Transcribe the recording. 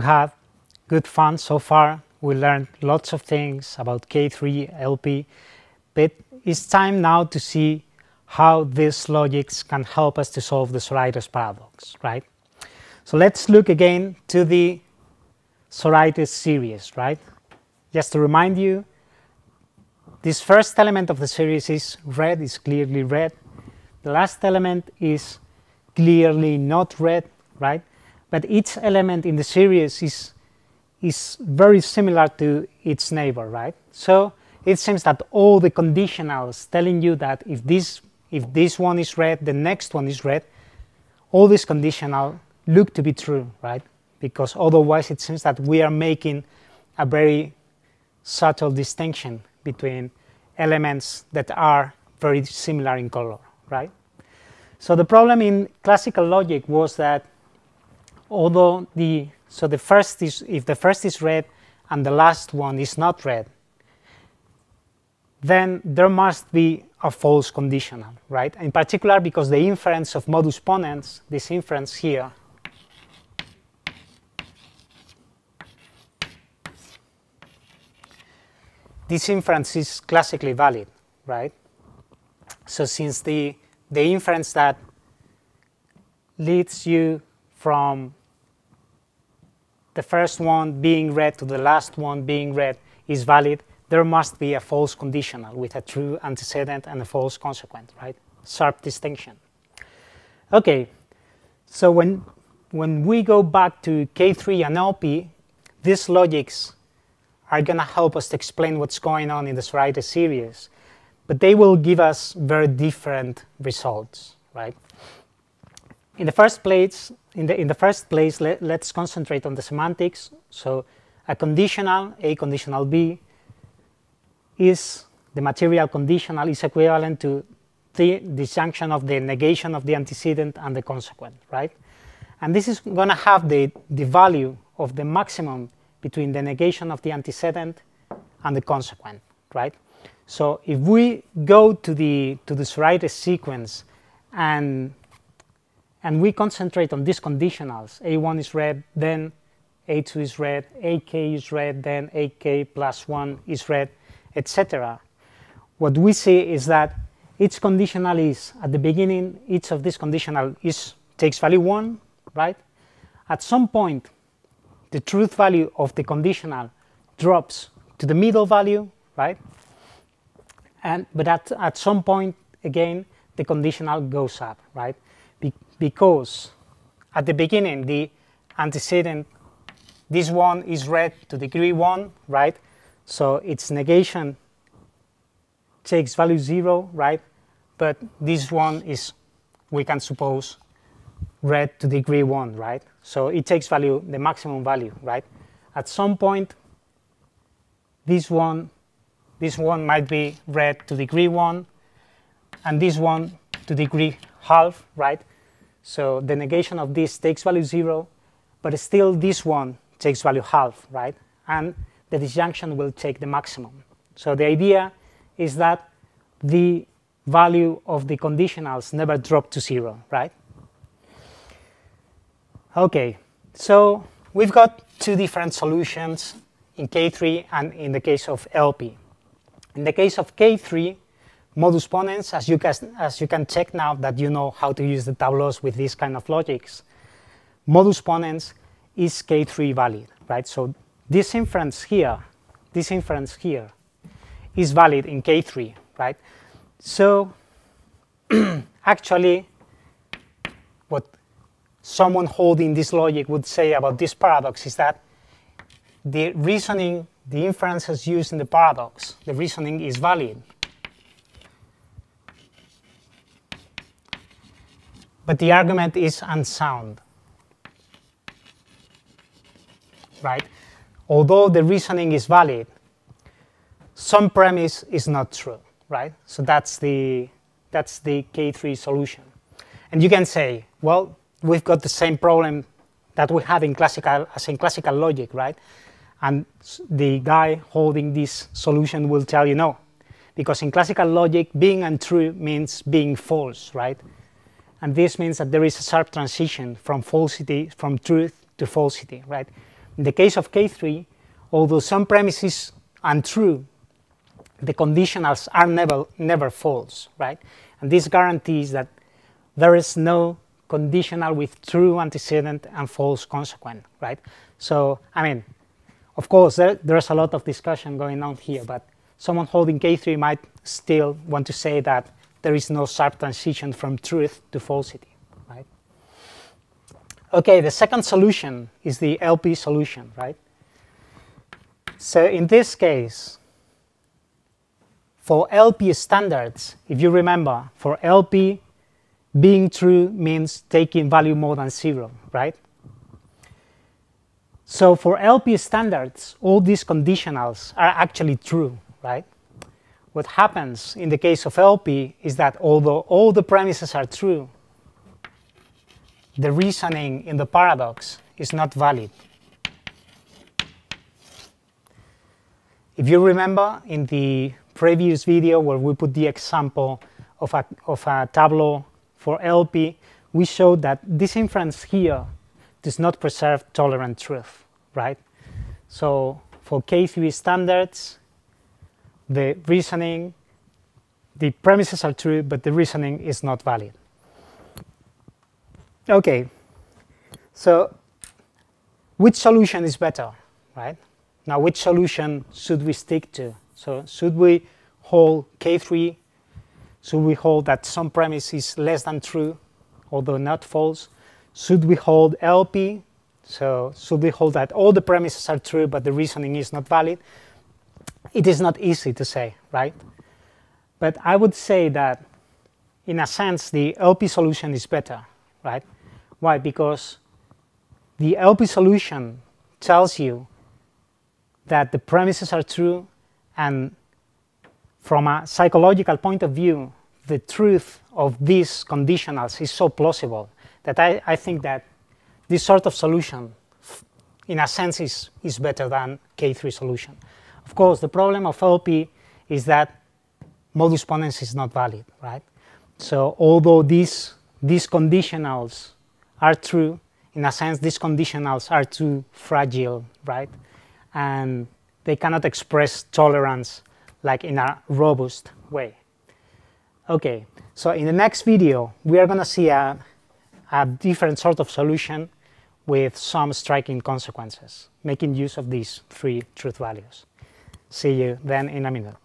We had good fun so far. We learned lots of things about K3, LP, but it's time now to see how these logics can help us to solve the Sorites paradox, right? So let's look again to the Sorites series, right? Just to remind you, this first element of the series is red, is clearly red. The last element is clearly not red, right? But each element in the series is, is very similar to its neighbor, right? So it seems that all the conditionals telling you that if this, if this one is red, the next one is red, all these conditional look to be true, right? Because otherwise it seems that we are making a very subtle distinction between elements that are very similar in color, right? So the problem in classical logic was that although the so the first is if the first is red and the last one is not red, then there must be a false conditional, right? In particular because the inference of modus ponens, this inference here, this inference is classically valid, right? So since the the inference that leads you from the first one being red to the last one being red is valid, there must be a false conditional with a true antecedent and a false consequent, right? Sharp distinction. Okay, so when, when we go back to K3 and LP, these logics are going to help us to explain what's going on in the Sorites series but they will give us very different results, right? In the first place, in the, in the first place, let, us concentrate on the semantics. So a conditional, A conditional B, is the material conditional is equivalent to the disjunction of the negation of the antecedent and the consequent, right? And this is going to have the, the value of the maximum between the negation of the antecedent and the consequent, right? So if we go to the to the sequence and and we concentrate on these conditionals, A1 is red, then A2 is red, AK is red, then AK plus 1 is red, etc. What we see is that each conditional is, at the beginning, each of these conditional is takes value 1, right? At some point, the truth value of the conditional drops to the middle value, right? And, but at, at some point, again, the conditional goes up, right? Be because at the beginning, the antecedent, this one is red to degree 1, right? So its negation takes value 0, right? But this one is, we can suppose, red to degree 1, right? So it takes value, the maximum value, right? At some point, this one this one might be red to degree 1, and this one to degree half, right? So the negation of this takes value 0, but still this one takes value half, right? And the disjunction will take the maximum. So the idea is that the value of the conditionals never drop to 0, right? Okay, so we've got two different solutions in K3 and in the case of LP. In the case of K3, modus ponens, as you, can, as you can check now that you know how to use the tableaus with this kind of logics, modus ponens is K3 valid, right? So this inference here, this inference here is valid in K3, right? So actually, what someone holding this logic would say about this paradox is that the reasoning the inferences used in the paradox, the reasoning is valid. But the argument is unsound. Right? Although the reasoning is valid, some premise is not true, right? So that's the that's the K3 solution. And you can say, well, we've got the same problem that we have in classical as in classical logic, right? And the guy holding this solution will tell you no. Because in classical logic, being untrue means being false, right? And this means that there is a sharp transition from falsity, from truth to falsity, right? In the case of K3, although some premises untrue, the conditionals are never, never false, right? And this guarantees that there is no conditional with true antecedent and false consequent, right? So, I mean, of course, there, there's a lot of discussion going on here, but someone holding K3 might still want to say that there is no sharp transition from truth to falsity, right? Okay, the second solution is the LP solution, right? So in this case, for LP standards, if you remember, for LP, being true means taking value more than zero, right? So for LP standards, all these conditionals are actually true, right? What happens in the case of LP is that although all the premises are true, the reasoning in the paradox is not valid. If you remember in the previous video where we put the example of a, of a tableau for LP, we showed that this inference here does not preserve tolerant truth, right? So for K3 standards, the reasoning, the premises are true, but the reasoning is not valid. Okay, so which solution is better, right? Now, which solution should we stick to? So should we hold K3 should we hold that some premise is less than true, although not false? Should we hold LP? So should we hold that all the premises are true, but the reasoning is not valid? It is not easy to say, right? But I would say that, in a sense, the LP solution is better, right? Why? Because the LP solution tells you that the premises are true and from a psychological point of view, the truth of these conditionals is so plausible that I, I think that this sort of solution, in a sense, is, is better than K3 solution. Of course, the problem of LP is that modus ponens is not valid, right? So although these, these conditionals are true, in a sense, these conditionals are too fragile, right? And they cannot express tolerance like in a robust way. Okay, so in the next video, we are going to see a, a different sort of solution with some striking consequences, making use of these three truth values. See you then in a minute.